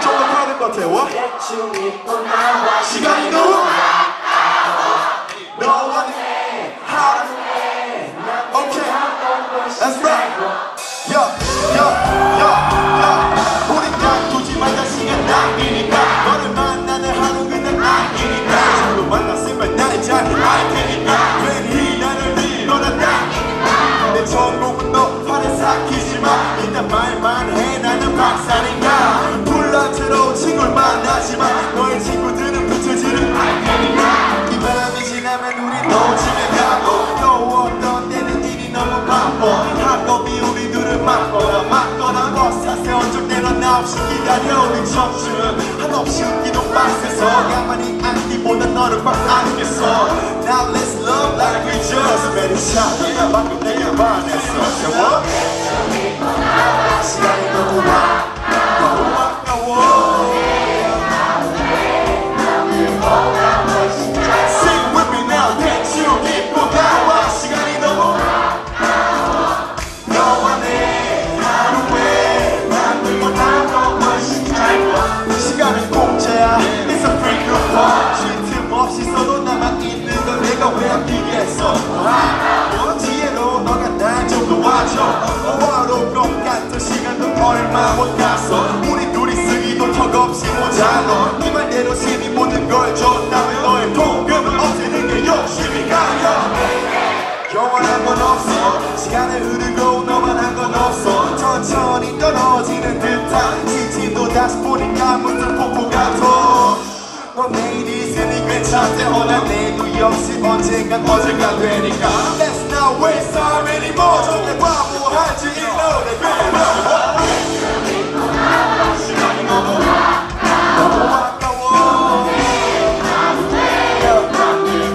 좀더 커야 될 것 같아요. 뭐? 시간이 너무 일이 너무 바빠 학업이 우리 둘을 맞거나 맞거나 버스타세 언적 때는 나 없이 기다려 우리 청춘은 한없이 웃기도 빡세서. 가만히 앉기보다 너를 꽉 안겠어. Now let's love like we just met shot 네가 방금 내게 반했어. 세워 시간이 너무 와. 너무 아까워 마못 갔어 우리 둘이 쓰기도 턱없이 모자라 네 말대로 심히 모든 걸줘 남은 너의 통금을 없애는 게 욕심이 가려. 영원한 건 없어. 시간을 흐르고 너만 한 건 없어. 천천히 떨어지는 듯한 지진도 다시 보니까 무슨 폭포 같아 넌 내일 있으니 괜찮대 허나 내일도 역시 언젠간 어제가 되니까. Let's not waste time anymore. 절대 바보하지. 이 노래